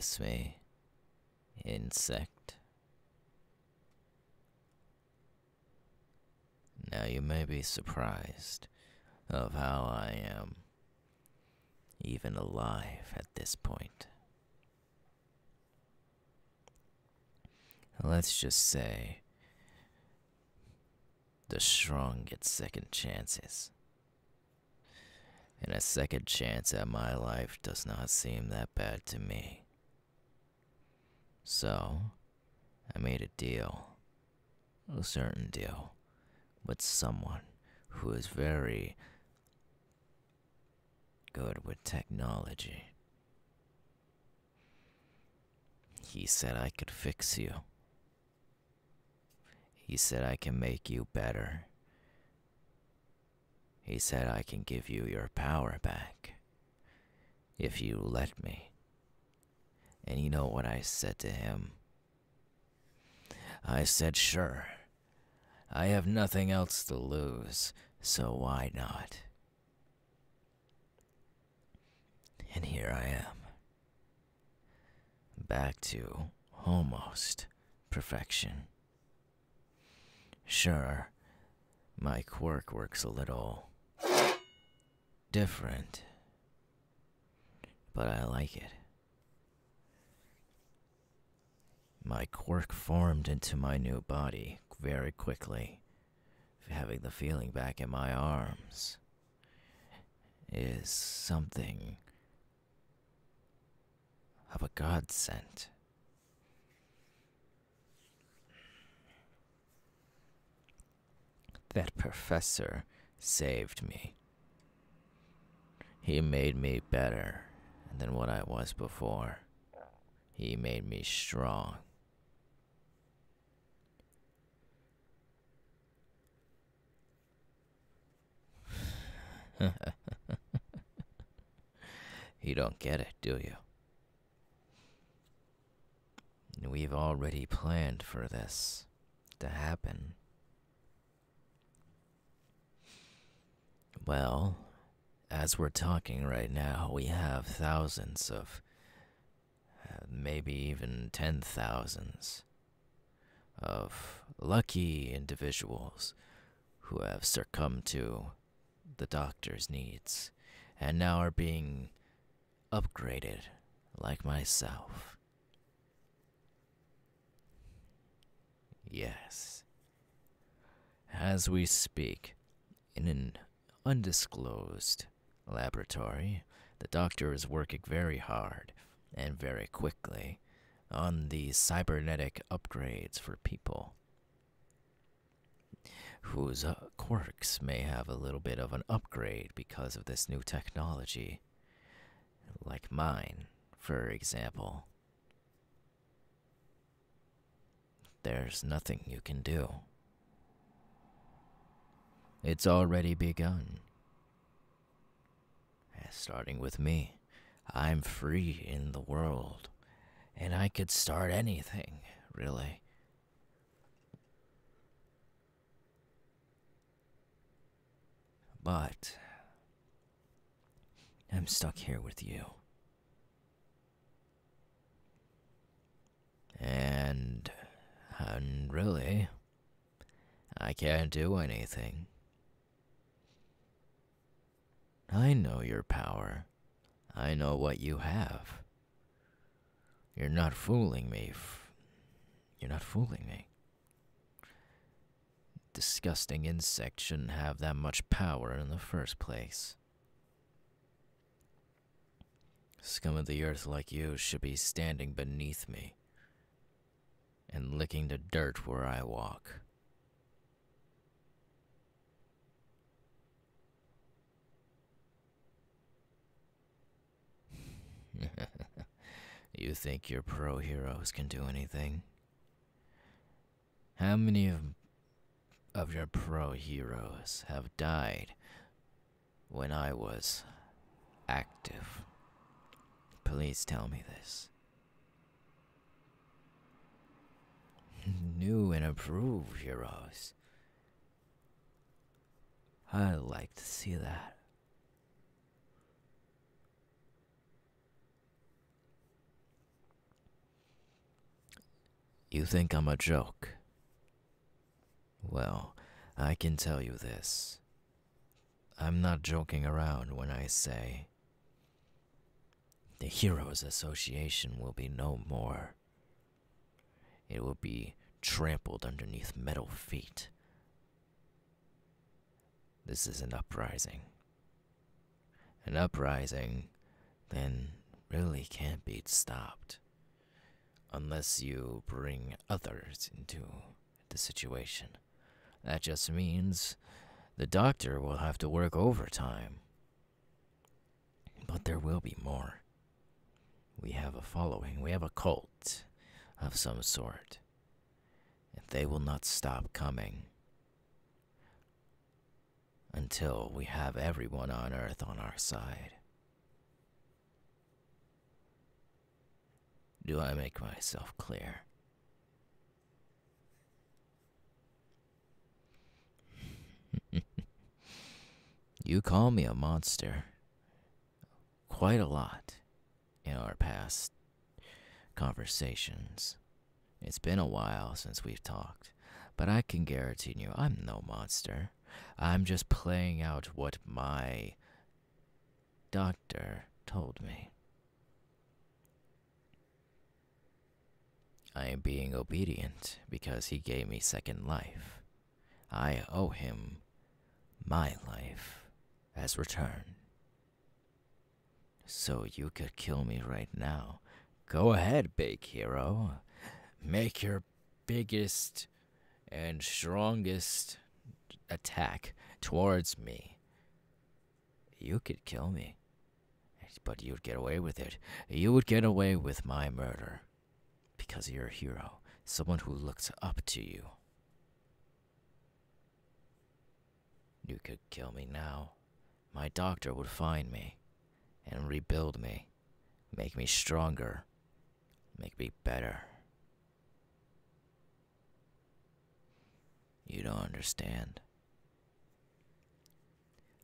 Miss me, insect? Now you may be surprised of how I am even alive at this point. Let's just say the strong get second chances. And a second chance at my life does not seem that bad to me. So, I made a deal, a certain deal, with someone who is very good with technology. He said I could fix you. He said I can make you better. He said I can give you your power back if you let me. And you know what I said to him? I said, sure. I have nothing else to lose, so why not? And here I am. Back to almost perfection. Sure, my quirk works a little different, but I like it. My quirk formed into my new body very quickly, having the feeling back in my arms is something of a godsend. That professor saved me. He made me better than what I was before. He made me strong. you don't get it, do you? We've already planned for this to happen. Well, as we're talking right now, we have thousands of, uh, maybe even ten thousands of lucky individuals who have succumbed to the doctor's needs and now are being upgraded like myself. Yes. As we speak, in an undisclosed laboratory, the doctor is working very hard and very quickly on these cybernetic upgrades for people whose uh, quirks may have a little bit of an upgrade because of this new technology. Like mine, for example. There's nothing you can do. It's already begun. Starting with me, I'm free in the world, and I could start anything, really. But I'm stuck here with you. And, and really, I can't do anything. I know your power. I know what you have. You're not fooling me. You're not fooling me. Disgusting insect shouldn't have that much power in the first place. Scum of the earth like you should be standing beneath me and licking the dirt where I walk. you think your pro heroes can do anything? How many of, of your pro heroes have died when I was active? Please tell me this. New and improved heroes. I'd like to see that. You think I'm a joke? Well, I can tell you this. I'm not joking around when I say the Heroes Association will be no more. It will be trampled underneath metal feet. This is an uprising. An uprising, then, really can't be stopped. Unless you bring others into the situation. That just means the doctor will have to work overtime. But there will be more. We have a following, we have a cult of some sort. And they will not stop coming until we have everyone on Earth on our side. Do I make myself clear? You call me a monster quite a lot in our past conversations. It's been a while since we've talked, but I can guarantee you I'm no monster. I'm just playing out what my doctor told me. I am being obedient because he gave me second life. I owe him my life as return. So you could kill me right now. Go ahead, big hero. Make your biggest and strongest attack towards me. You could kill me, but you'd get away with it. You would get away with my murder because you're a hero, someone who looks up to you. You could kill me now. My doctor would find me and rebuild me, make me stronger, make me better. You don't understand.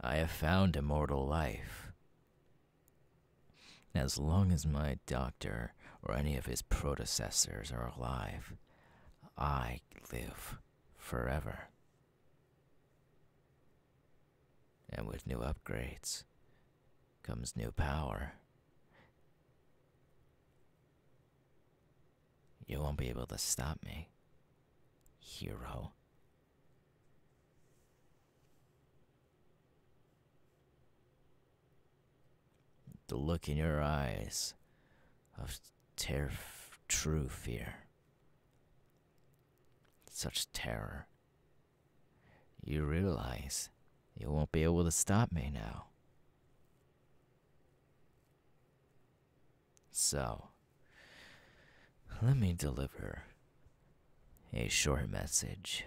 I have found immortal life. As long as my doctor or any of his predecessors are alive, I live forever. And with new upgrades comes new power. You won't be able to stop me, hero. The look in your eyes of ter- true fear. Such terror. You realize you won't be able to stop me now. So, let me deliver a short message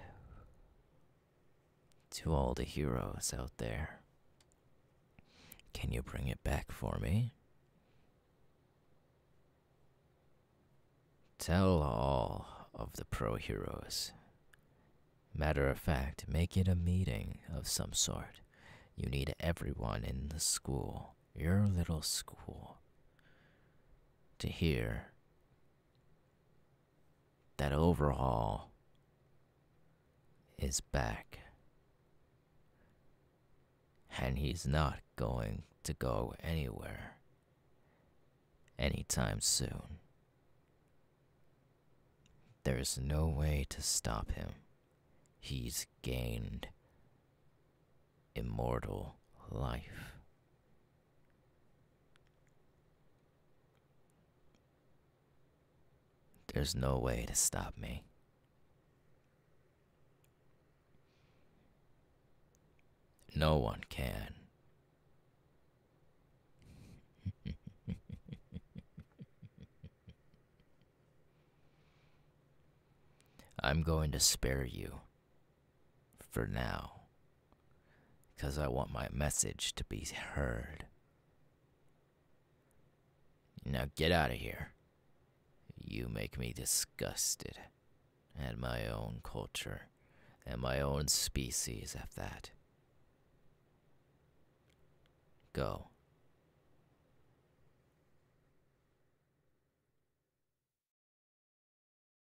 to all the heroes out there. Can you bring it back for me? Tell all of the pro heroes. Matter of fact, make it a meeting of some sort. You need everyone in the school, your little school, to hear that overhaul is back. And he's not going to go anywhere anytime soon. There's no way to stop him. He's gained immortal life. There's no way to stop me. No one can. I'm going to spare you for now because I want my message to be heard. Now get out of here. You make me disgusted. And my own culture. And my own species at that. Go.